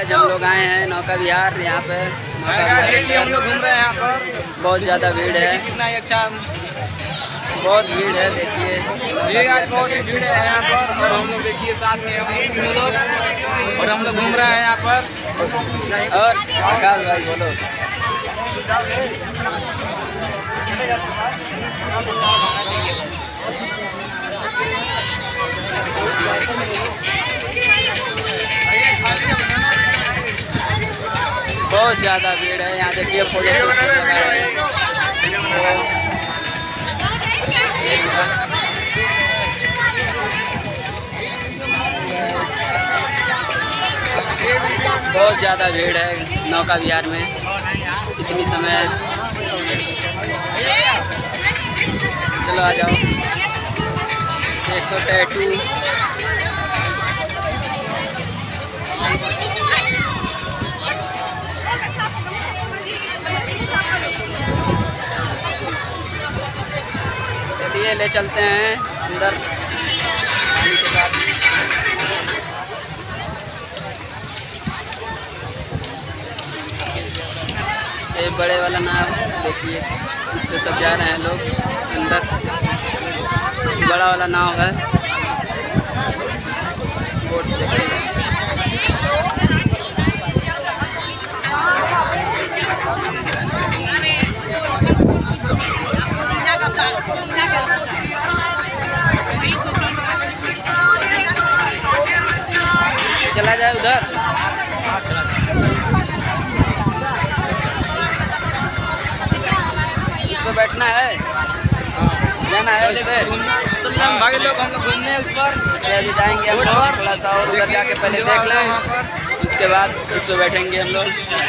Guys हम लोग आए हैं नौका विहार यहाँ पे हम लोग घूम रहे हैं यहाँ पर। बहुत ज़्यादा भीड़ है। कितना ही अच्छा बहुत भीड़ है देखिए। ये आज बहुत ही भीड़ है यहाँ पर और हम लोग देखिए साथ में हम लोग और हम लोग घूम रहे हैं यहाँ पर। और आकाश भाई बोलो। बहुत ज़्यादा भीड़ है यहाँ देखिए बहुत ज़्यादा भीड़ है नौका विहार में। इतनी समय चलो आ जाओ। एक देखो टैटू चलिए ले चलते हैं अंदर। ये बड़े वाला नाव, देखिए, इस पर सब जा रहे हैं लोग अंदर। बड़ा वाला नाव है। चला जाए उधर। इस पर बैठना है। जाना है उस पे। चल रहे हैं भाई लोग हम लोग घूमने इस पर। उस पर अभी जाएँगे हम लोग। थोड़ा सा और उधर जाके पहले देख लें। उसके बाद उस पर बैठेंगे हम लोग।